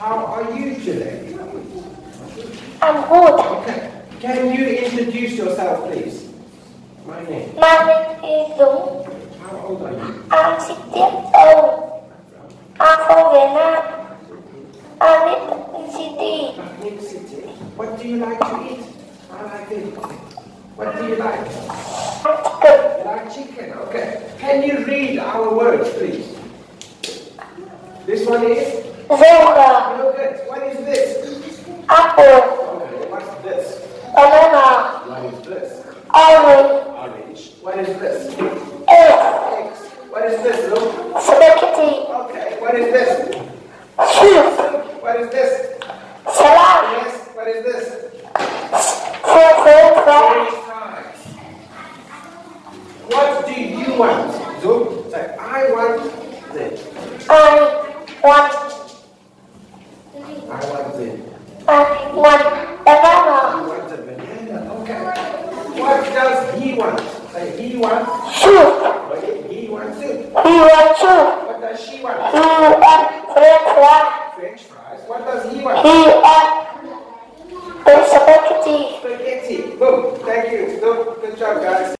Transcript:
How are you today? I'm good. Okay. Can you introduce yourself, please? My name. My name is Dũng. How old are you? I'm 16 years old. I'm from Vietnam. I live in city. Nick City. What do you like to eat? I like it. What do you like? Chicken. You like chicken? Okay. Can you read our words, please? This one is Zebra. What is this? Apple. Okay. What's this? Banana. What is this? Orange. Orange. What is this? Egg. What is this, Luke? Spaghetti. Okay. What is this? Soup. What is this? Salad. Yes. What is this? French fries. French fries. What do you want? Zoom. I want this. I want. I want this. I want banana. You want a banana? Okay. What does he want? Say, he wants. Soup. Okay. He wants it. He wants soup. What does she want? He wants French fries. French fries. What does he want? He wants spaghetti. Spaghetti. Boom. Thank you. Good job, guys.